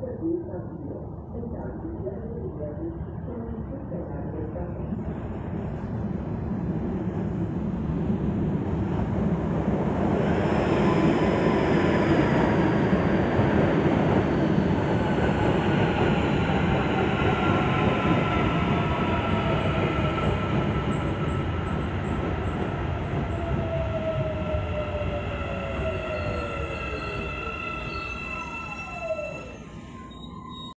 小时，小时，小时，小时，小时，小时，小时，